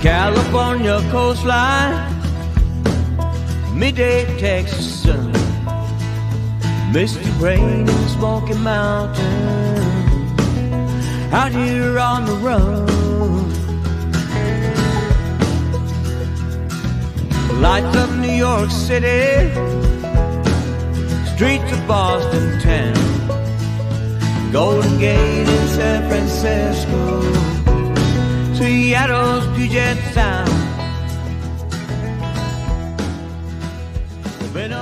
California coastline, midday Texas sun, misty rain in Smoky Mountain, out here on the run. Lights of New York City, streets of Boston town, Golden Gate in San Francisco, Seattle's Puget Sound. Been